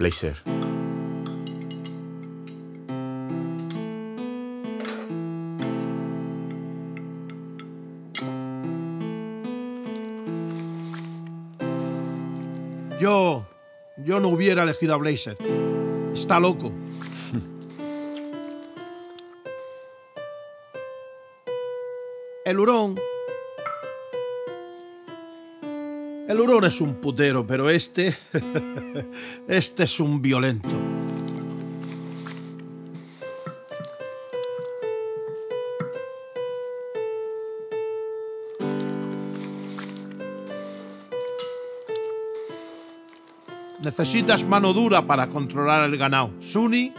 Blazer. Yo. Yo no hubiera elegido a Blazer. Está loco. El hurón. El hurón es un putero, pero este. este es un violento. Necesitas mano dura para controlar el ganado. Suni.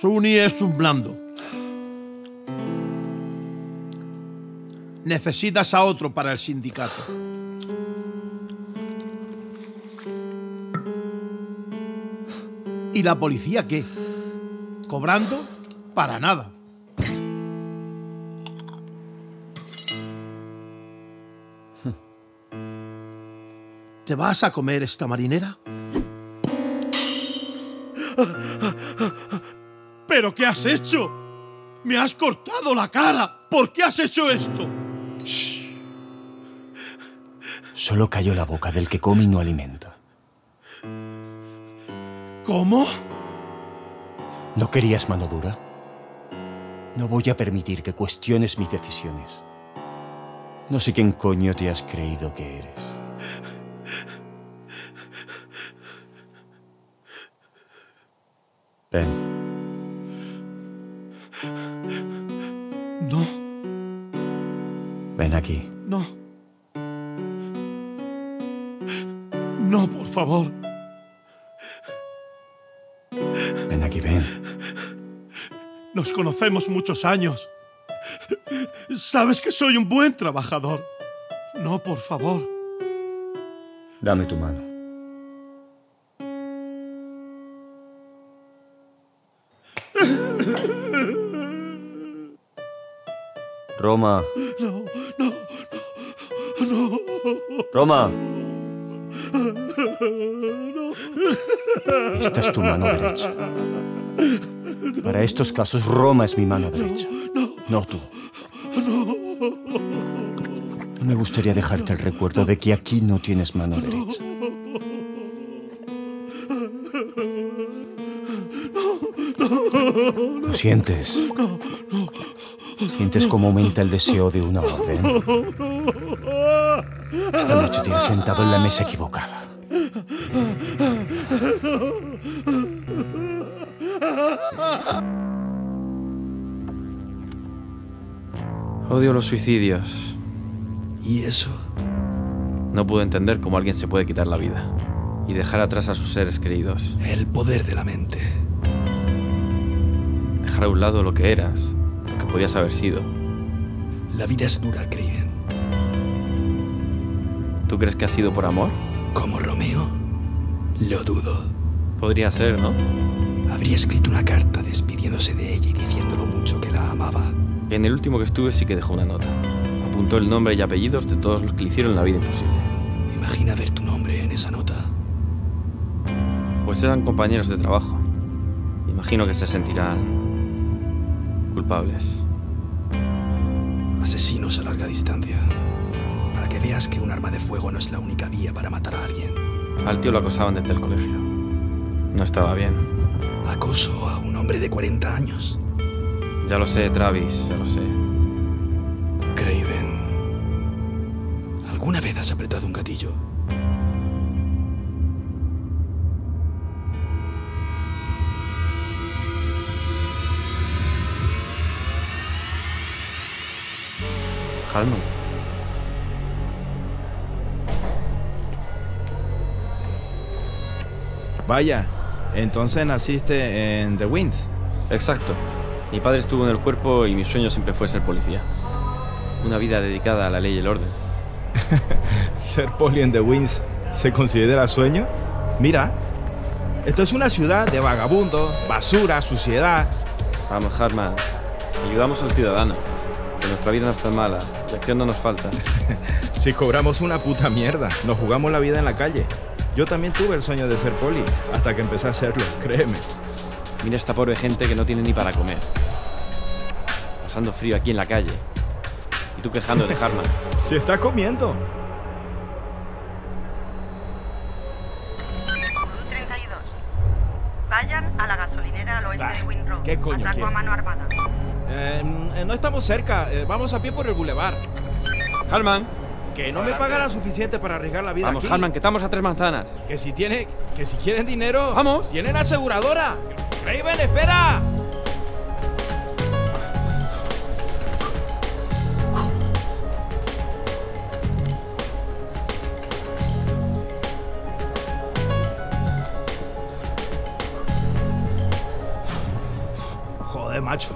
Suni es un blando. Necesitas a otro para el sindicato. ¿Y la policía qué? ¿Cobrando? Para nada. ¿Te vas a comer esta marinera? ¿Pero qué has hecho? ¡Me has cortado la cara! ¿Por qué has hecho esto? Solo cayó la boca del que come y no alimenta. ¿Cómo? ¿No querías mano dura? No voy a permitir que cuestiones mis decisiones. No sé quién coño te has creído que eres. Ven. Conocemos muchos años. Sabes que soy un buen trabajador. No, por favor. Dame tu mano. Roma. No, no, no, Roma. Esta es tu mano derecha. Para estos casos, Roma es mi mano derecha. No tú. No me gustaría dejarte el recuerdo de que aquí no tienes mano derecha. ¿Lo sientes? ¿Sientes cómo aumenta el deseo de una orden? Esta noche te has sentado en la mesa equivocada. Odio los suicidios. ¿Y eso? No puedo entender cómo alguien se puede quitar la vida y dejar atrás a sus seres queridos. El poder de la mente. Dejar a un lado lo que eras, lo que podías haber sido. La vida es dura, Craven. ¿Tú crees que ha sido por amor? ¿Como Romeo? Lo dudo. Podría ser, ¿no? Habría escrito una carta despidiéndose de ella y diciendo lo mucho que la amaba. En el último que estuve sí que dejó una nota. Apuntó el nombre y apellidos de todos los que le hicieron la vida imposible. Imagina ver tu nombre en esa nota. Pues eran compañeros de trabajo. Imagino que se sentirán culpables. Asesinos a larga distancia. Para que veas que un arma de fuego no es la única vía para matar a alguien. Al tío lo acosaban desde el colegio. No estaba bien. Acoso a un hombre de 40 años. Ya lo sé, Travis, ya lo sé. Craven. ¿Alguna vez has apretado un gatillo? Halman. Vaya, entonces naciste en The Winds. Exacto. Mi padre estuvo en el cuerpo y mi sueño siempre fue ser policía. Una vida dedicada a la ley y el orden. Ser poli en The Winds se considera sueño. Mira, esto es una ciudad de vagabundos, basura, suciedad. Vamos, Harman. Ayudamos al ciudadano. Que nuestra vida no es tan mala. Lección no nos falta. Si cobramos una puta mierda, nos jugamos la vida en la calle. Yo también tuve el sueño de ser poli, hasta que empecé a hacerlo, créeme. Mira esta pobre gente que no tiene ni para comer. Pasando frío aquí en la calle. Y tú quejando de Harman. Si está comiendo. 32. Vayan a la gasolinera al oeste Bah, de Windrow. ¿qué coño Atraco quiere? a mano armada. Eh, eh, no estamos cerca, eh, vamos a pie por el bulevar. Harman, Que no me pagará suficiente para arriesgar la vida vamos, aquí. Harman, que estamos a tres manzanas. Que si tiene, que si quieren dinero, Vamos. tienen aseguradora. Raven, espera. Joder, macho.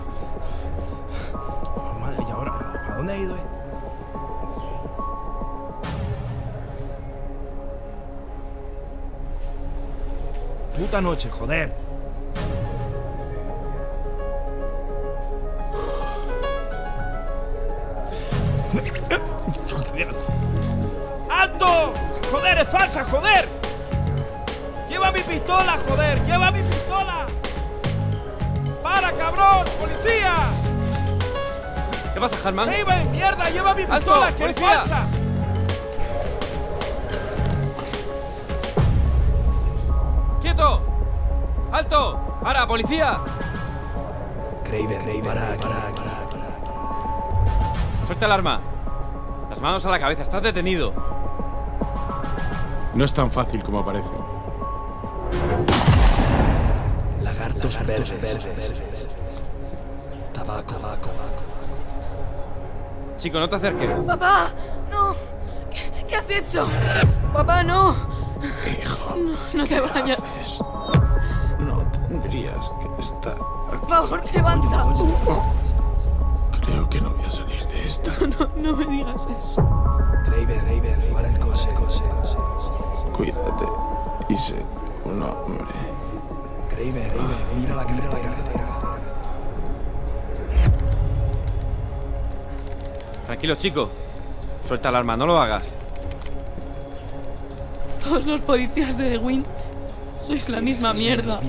Madre, ¿y ahora? ¿Para dónde ha ido esto? Puta noche, joder. ¡Alto! ¡Joder, es falsa, joder! ¡Lleva mi pistola, joder! ¡Lleva mi pistola! ¡Para, cabrón! ¡Policía! ¿Qué pasa, Harman? ¡Raven, mierda! ¡Lleva mi ¡Alto, pistola, que es policía! falsa! Policía! Craven, Craven, para, para, para, Suelta el arma. Las manos a la cabeza, estás detenido. No es tan fácil como parece. Lagartos, verdes, verdes. Tabaco, tabaco, tabaco. Chico, no te acerques. ¡Papá! ¡No! ¿Qué, qué has hecho? ¡Papá, no! Hijo, No te vayas. Creo que no voy a salir de esta. No, no me digas eso. Craven, Craven, para el cose, cose, cose. Cuídate y sé un hombre. Craven, Craven, mira la mira la carretera. Tranquilo, chico. Suelta el arma, no lo hagas. Todos los policías de The Wind sois la misma mierda.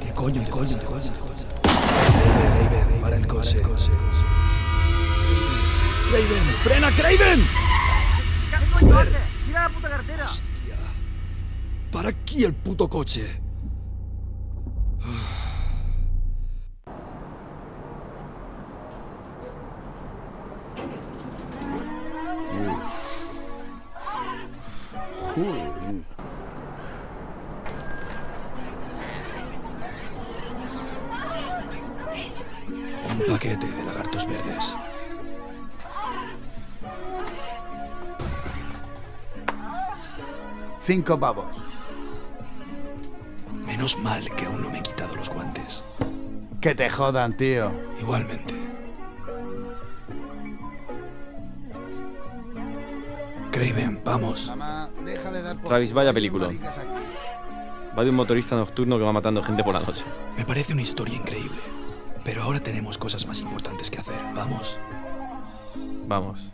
¿Qué coño, qué coño, qué coño? Cose. Craven, frena, Craven. ¡Mira la puta cartera! Hostia. Para aquí el puto coche. Cinco pavos. Menos mal que aún no me he quitado los guantes. Que te jodan, tío. Igualmente. Craven, vamos. Mamá, deja de dar por Travis, vaya película. Va de un motorista nocturno que va matando gente por la noche. Me parece una historia increíble. Pero ahora tenemos cosas más importantes que hacer. Vamos. Vamos.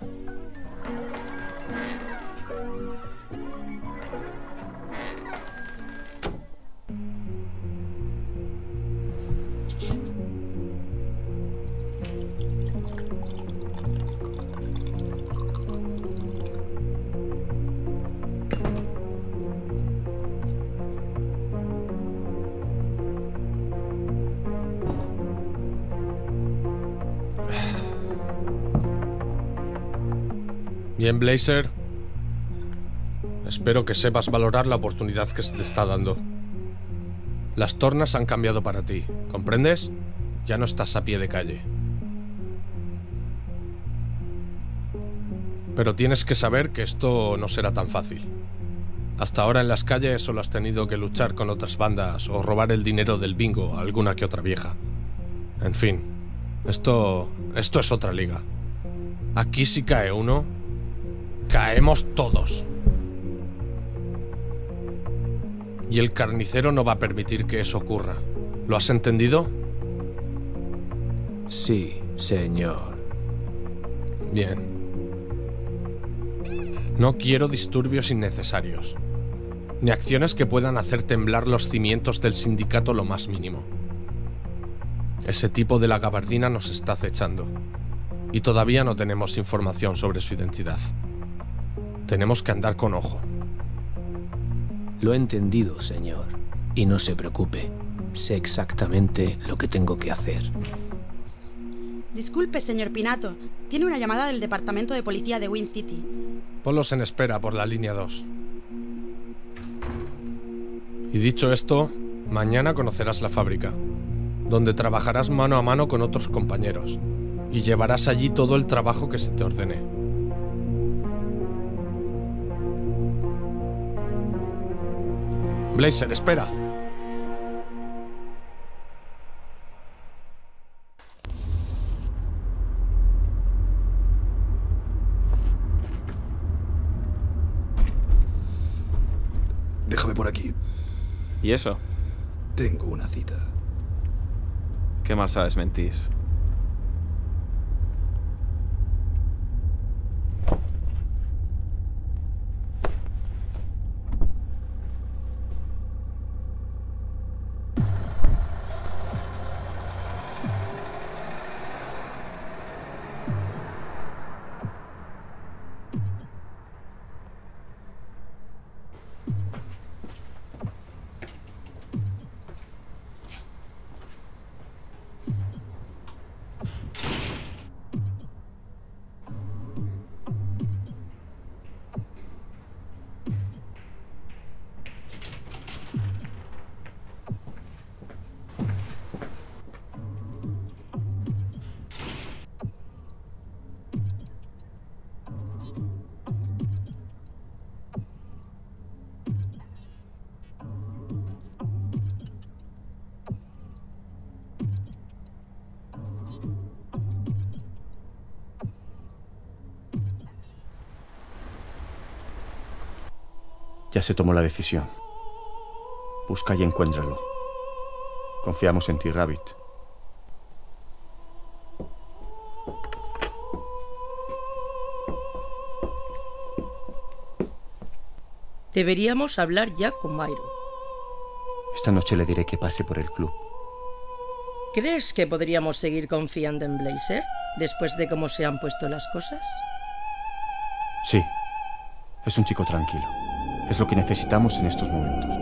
Bien, Blazer. Espero que sepas valorar la oportunidad que se te está dando. Las tornas han cambiado para ti, ¿comprendes? Ya no estás a pie de calle. Pero tienes que saber que esto no será tan fácil. Hasta ahora en las calles solo has tenido que luchar con otras bandas o robar el dinero del bingo a alguna que otra vieja. En fin, esto. esto es otra liga. Aquí si cae uno, caemos todos. Y el carnicero no va a permitir que eso ocurra. ¿Lo has entendido? Sí, señor. Bien. No quiero disturbios innecesarios. ni acciones que puedan hacer temblar los cimientos del sindicato lo más mínimo. Ese tipo de la gabardina nos está acechando y todavía no tenemos información sobre su identidad. Tenemos que andar con ojo. Lo he entendido, señor. Y no se preocupe. Sé exactamente lo que tengo que hacer. Disculpe, señor Pinato. Tiene una llamada del Departamento de Policía de Wind City. Ponlos en espera por la línea 2. Y dicho esto, mañana conocerás la fábrica, donde trabajarás mano a mano con otros compañeros y llevarás allí todo el trabajo que se te ordene. Blazer, espera. Déjame por aquí. ¿Y eso? Tengo una cita. Qué mal sabes mentir. Ya se tomó la decisión. Busca y encuéntralo. Confiamos en ti, Rabbit. Deberíamos hablar ya con Myro. Esta noche le diré que pase por el club. ¿Crees que podríamos seguir confiando en Blazer después de cómo se han puesto las cosas? Sí. Es un chico tranquilo. Es lo que necesitamos en estos momentos.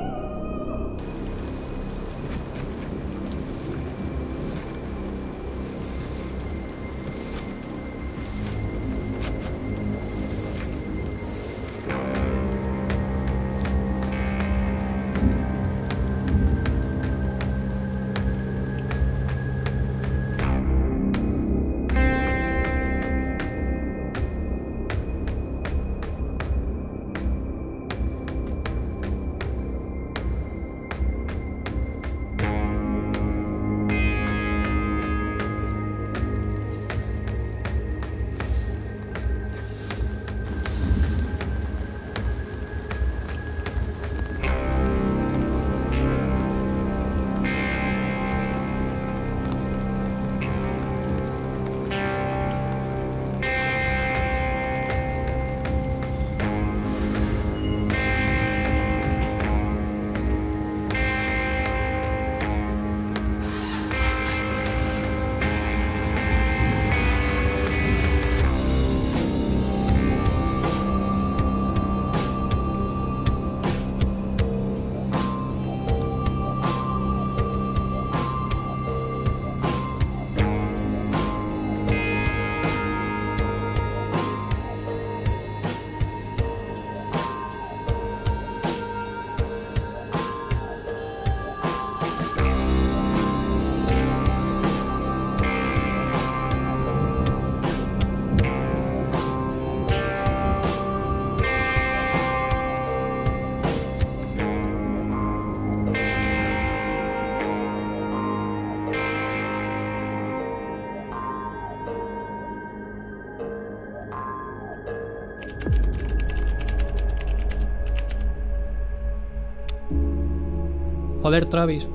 Joder, Travis.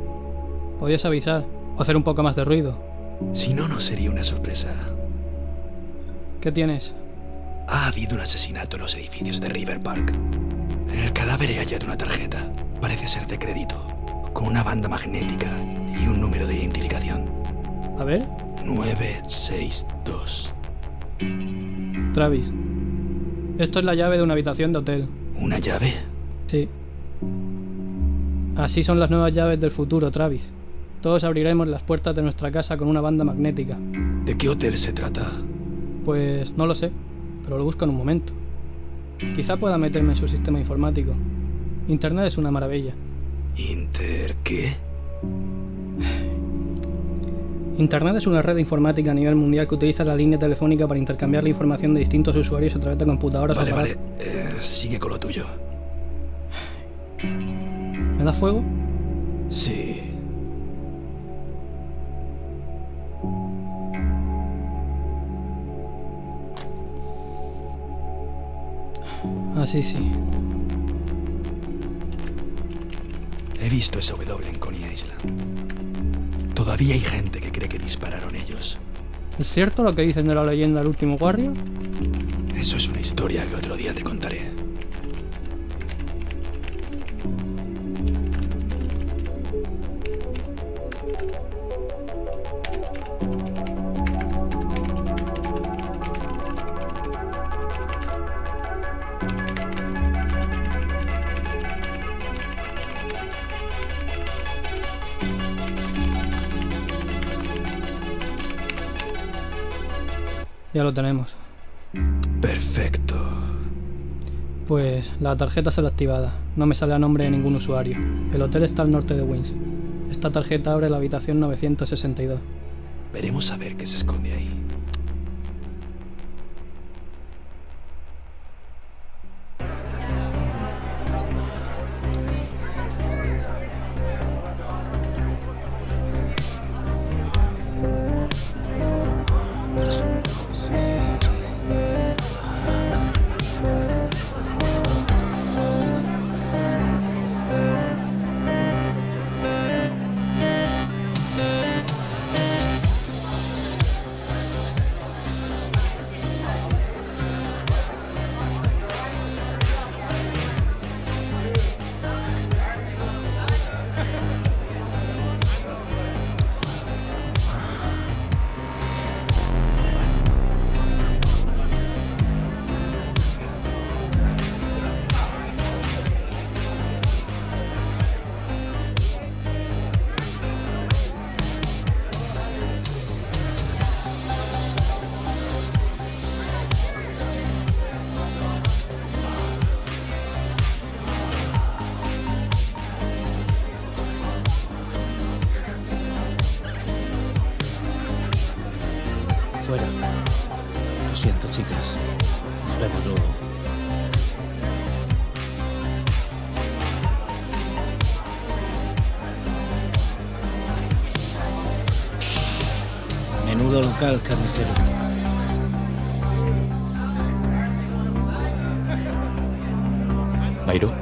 Podías avisar o hacer un poco más de ruido. Si no, no sería una sorpresa. ¿Qué tienes? Ha habido un asesinato en los edificios de River Park. En el cadáver he hallado una tarjeta. Parece ser de crédito, con una banda magnética y un número de identificación. A ver. 962. Travis. Esto es la llave de una habitación de hotel. ¿Una llave? Sí. Así son las nuevas llaves del futuro, Travis. Todos abriremos las puertas de nuestra casa con una banda magnética. ¿De qué hotel se trata? Pues no lo sé, pero lo busco en un momento. Quizá pueda meterme en su sistema informático. Internet es una maravilla. ¿Inter qué? Internet es una red informática a nivel mundial que utiliza la línea telefónica para intercambiar la información de distintos usuarios a través de computadoras Vale, o vale. Eh, sigue con lo tuyo. ¿Me da fuego? Sí. Así sí. He visto esa W en Coney Island. Todavía hay gente que cree que dispararon ellos. ¿Es cierto lo que dicen de la leyenda del último Warrior? Eso es una historia que otro día te contaré. Lo tenemos. Perfecto. Pues la tarjeta sale activada. No me sale a nombre de ningún usuario. El hotel está al norte de Wings. Esta tarjeta abre la habitación 962. Veremos a ver qué se esconde ahí. Siento, chicas. Nos vemos luego. Menudo local, carnicero. Nairo,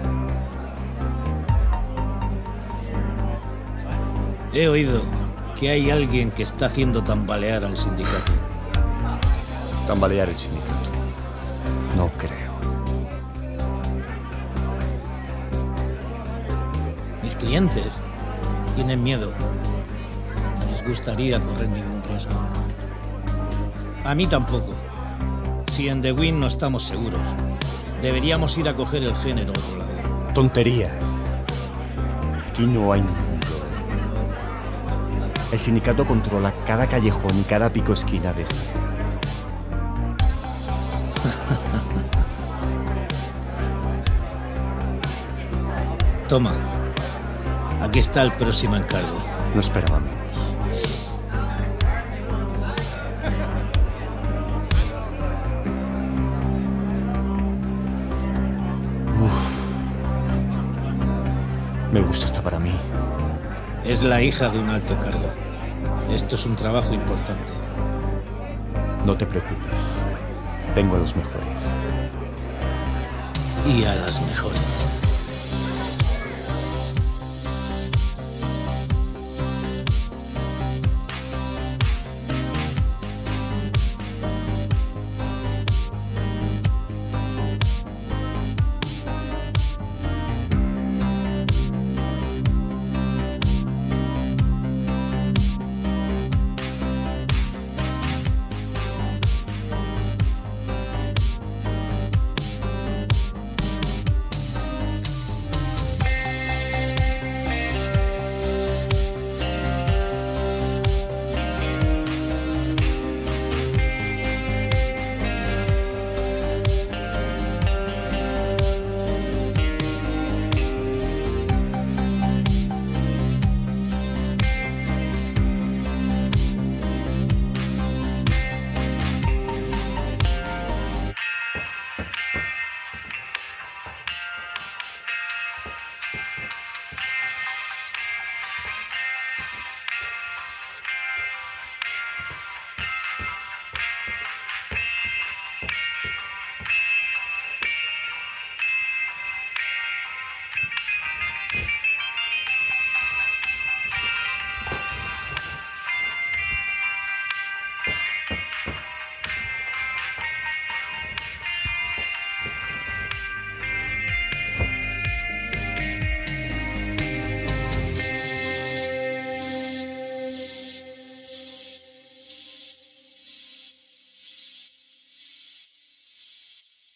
He oído que hay alguien que está haciendo tambalear al sindicato. Tambalear el sindicato. No creo. Mis clientes tienen miedo. No les gustaría correr ningún riesgo. A mí tampoco. Si en The Win no estamos seguros, deberíamos ir a coger el género a otro lado. Tonterías. Aquí no hay ningún problema. El sindicato controla cada callejón y cada pico esquina de esta ciudad. Toma. Aquí está el próximo encargo. No esperaba menos. Me gusta esta para mí. Es la hija de un alto cargo. Esto es un trabajo importante. No te preocupes. Tengo a los mejores. Y a las mejores.